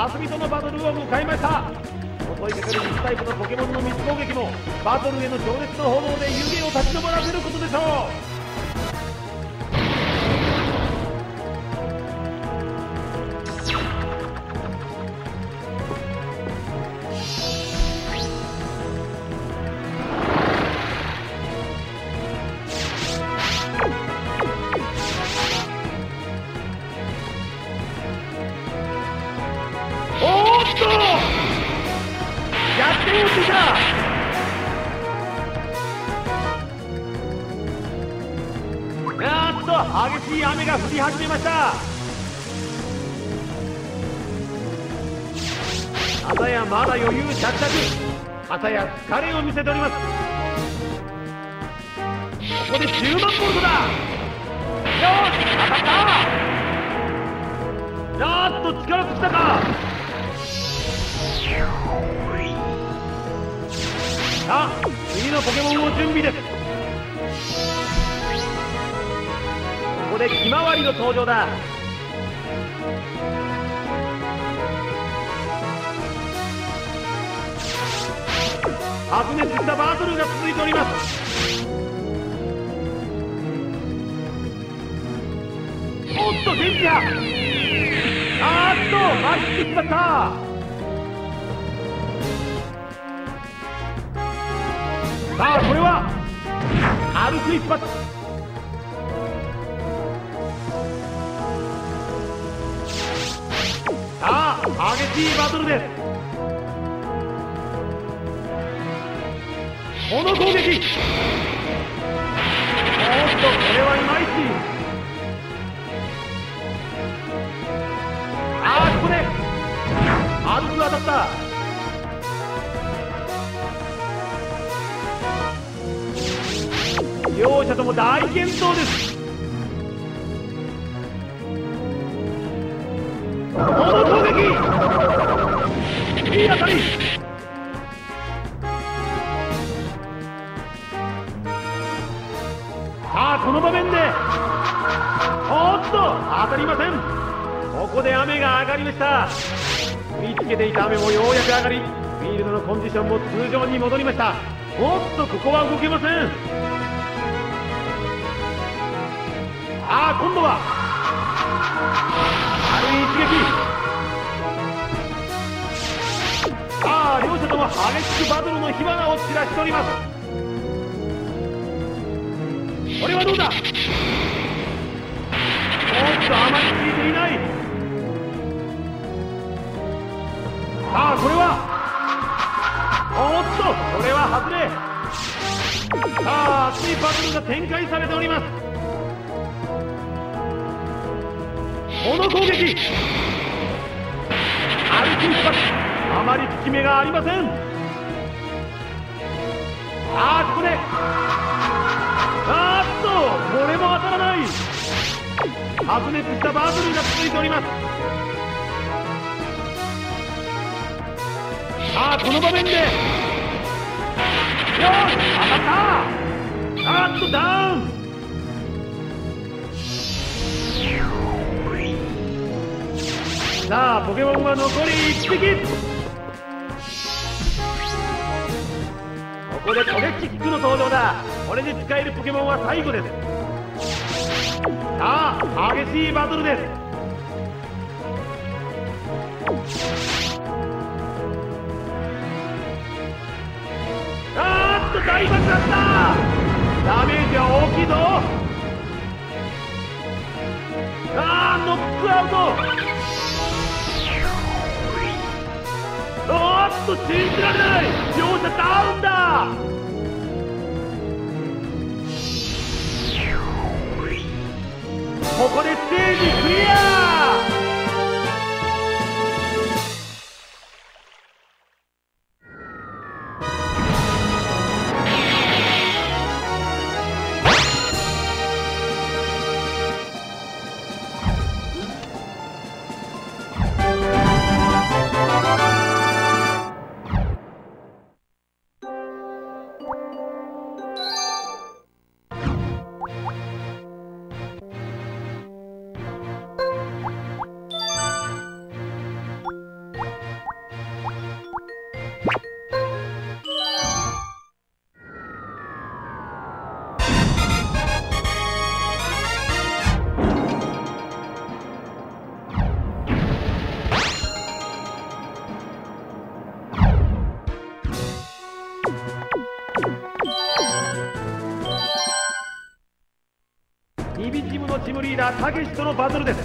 ダチームの霞とのバトルを迎えました。襲いかかる肉タイプのポケモンの密攻撃もバトルへの情熱の炎で湯気を立ち上らせることでしょう。激しい雨が降り始めました。片やまだ余裕着々片や疲れを見せております。ここで10万ボルトだ。よし当たった。やっと力尽きたか。さあ次のポケモンを準備です。でひまわりの登場だ。白熱したバトルが続いております。おっと元気やあーっと走ってしまった。さあこれは歩く一発。しいバトルですこの攻撃おっとこれはいまいちああここでアルク当たった両者とも大健闘ですさあこの場面でおっと当たりません。ここで雨が上がりました降りつけていた雨もようやく上がり。フィールドのコンディションも通常に戻りましたおっとここは動けませんさあ今度は軽い一撃。とも激しくバトルの火花を散らしております。これはどうだ?おっとあまり効いていない。さあこれは?おっとこれは外れ。さあ熱いバトルが展開されております。この攻撃。歩き一発効き目がありません。ああここで。あっとこれも当たらない。白熱したバトルが続いております。さあこの場面で。よし当たった。あっとダウン。さあポケモンは残り1匹。ここでトゲキックの登場だ。これで使えるポケモンは最後です。さあ激しいバトルです。あーっと大爆発だ。ダメージは大きいぞ。あーノックアウト。っと信じられない。両者ダウンだ。ここでステージクリア。チームリーダーたけしとのバトルです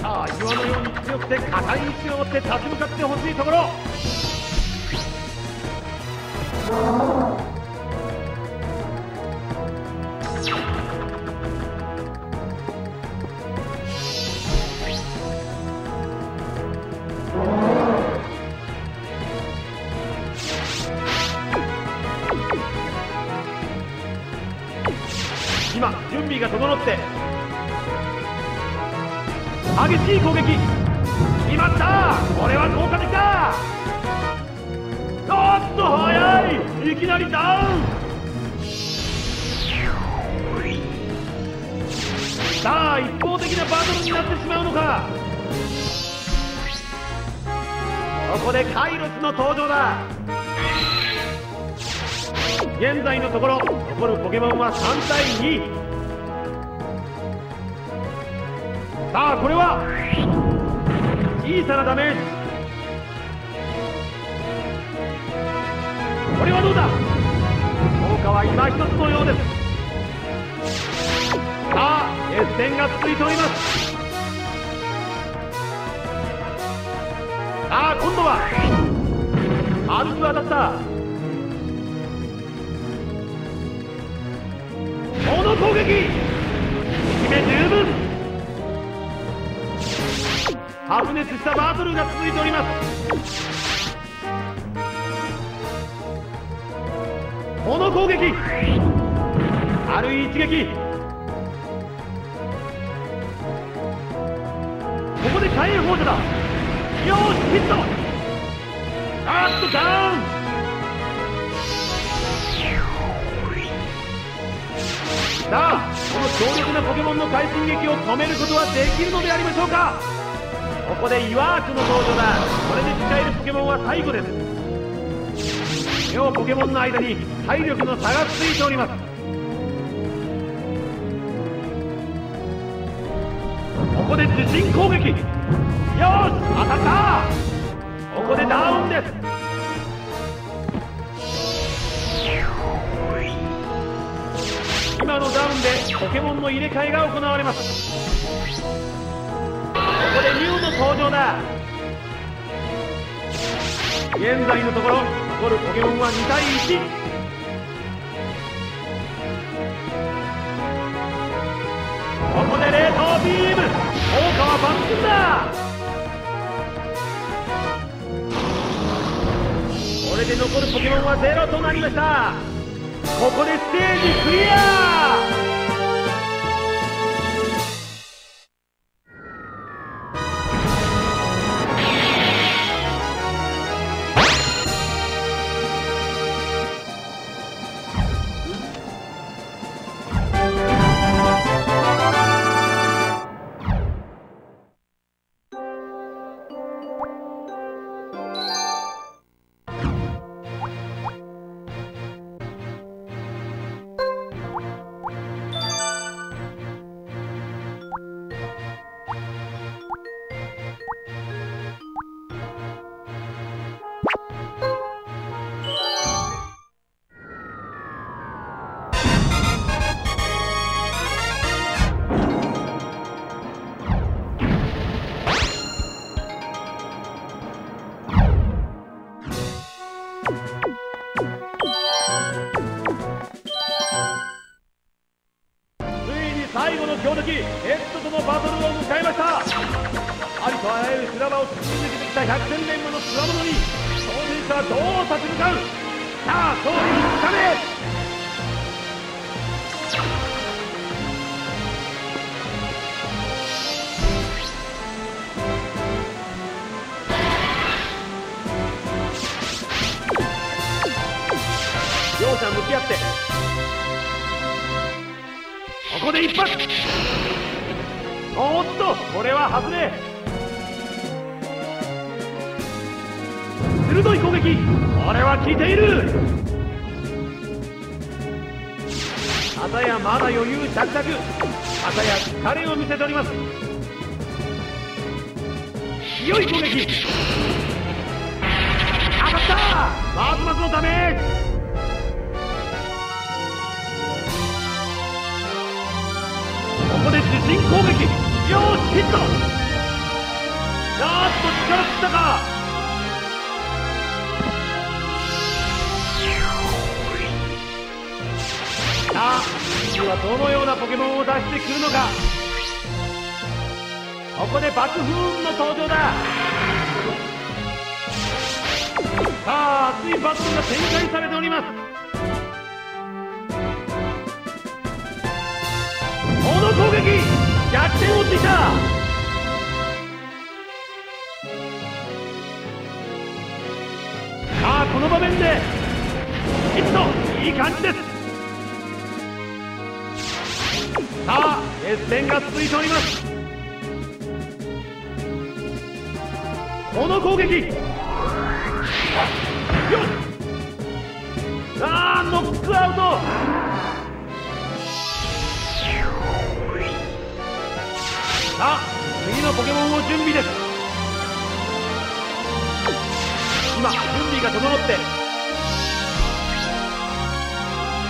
さあ岩のように強くて硬い意志を持って立ち向かってほしいところ。まった。これは効果的だおっと速い。いきなりダウン。さあ一方的なバトルになってしまうのか。ここでカイロスの登場だ。現在のところ残るポケモンは3対2さあこれは？小さなダメージこれはどうだ効果は今一つのようです。さあ熱戦が続いております。さあ今度は軽く当たった。この攻撃白熱したバトルが続いておりますこの攻撃軽い一撃ここで火炎放射だよしヒットあっとダウンさあこの強力なポケモンの快進撃を止めることはできるのでありましょうか？ここで岩ークの登場だ。これで使えるポケモンは最後です。両ポケモンの間に体力の差がついております。ここで地震攻撃。よし当たった。ここでダウンです。今のダウンでポケモンの入れ替えが行われます。ここでミュウの登場だ。現在のところ残るポケモンは2対1ここで冷凍ビーム。効果は抜群だ。これで残るポケモンはゼロとなりました。ここでステージクリア。はどう立ち向か。うさあ勝利につかめ。両者向き合って。ここで一発。おっとこれは外れ。鋭い攻撃。これは効いている。片やまだ余裕着々。片や疲れを見せております。強い攻撃。当たった。まずまずのダメージ。こで自陣攻撃。よしヒット。あーっと力尽きたか。さあ次はどのようなポケモンを出してくるのか。ここで爆風雲の登場だ。さあ熱いバトルが展開されております。この攻撃逆転をついた。さあこの場面でヒットいい感じです。戦が続いております。この攻撃。よっ。さあノックアウト。さあ次のポケモンを準備です。今準備が整って。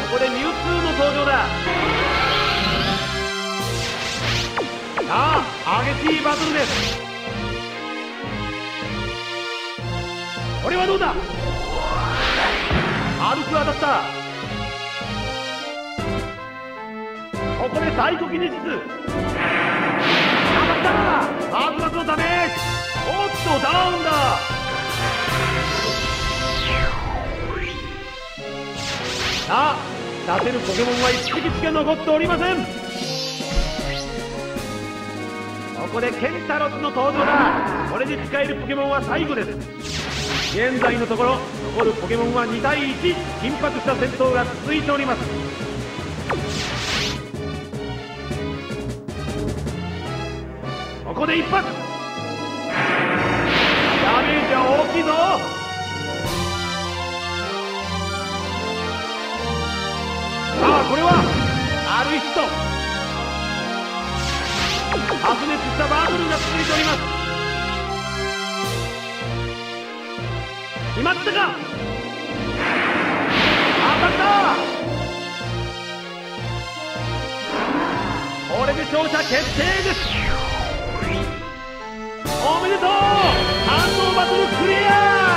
ここでミュウツーの登場だ。さあ激しいバトルです。これはどうだ？軽く当たったここでサイコキネシスったアズマスのダメージおっとダウンだ。さあ出せるポケモンは1匹しか残っておりません。ここでケンタロスの登場だ。これで使えるポケモンは最後です。現在のところ残るポケモンは2対1緊迫した戦闘が続いております。ここで一発。ダメージは大きいぞ。さあこれはあるヒット白熱したバトルが続いております。決まったか。当たったこれで勝者決定です。おめでとう。反応バトルクリア。